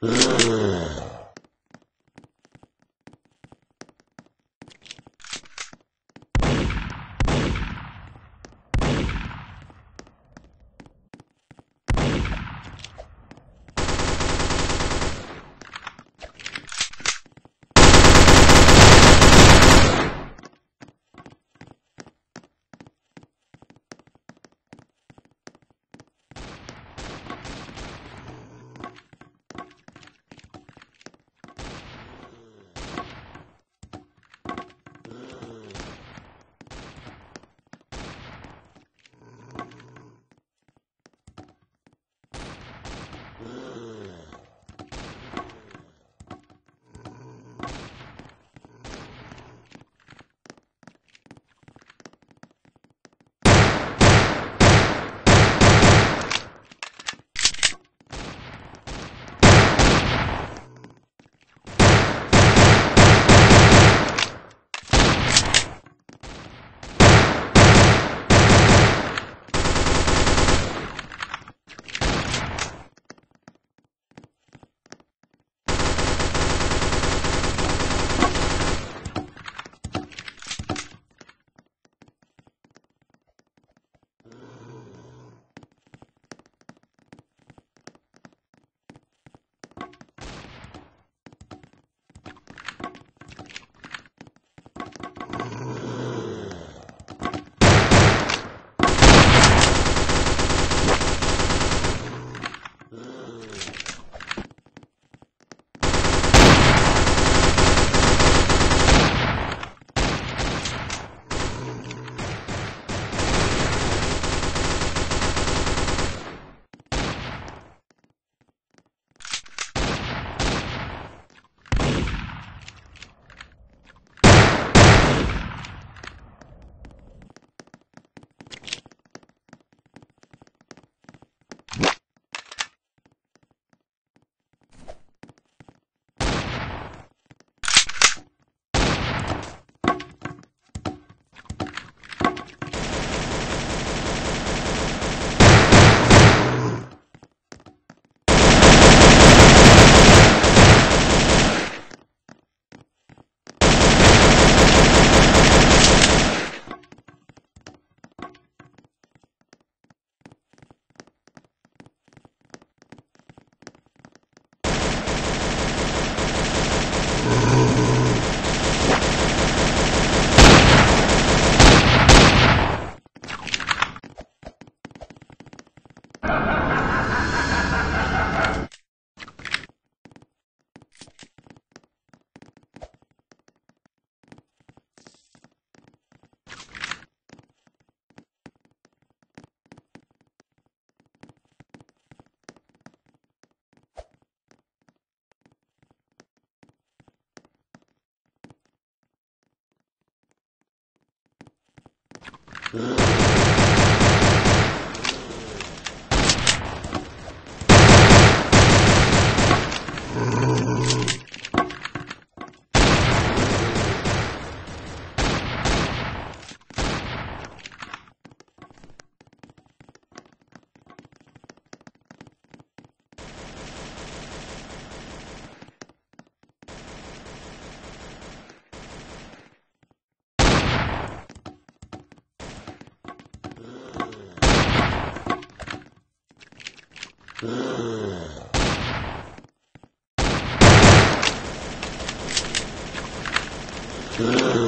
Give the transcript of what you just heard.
Ugh. Ugh. Mm-hmm.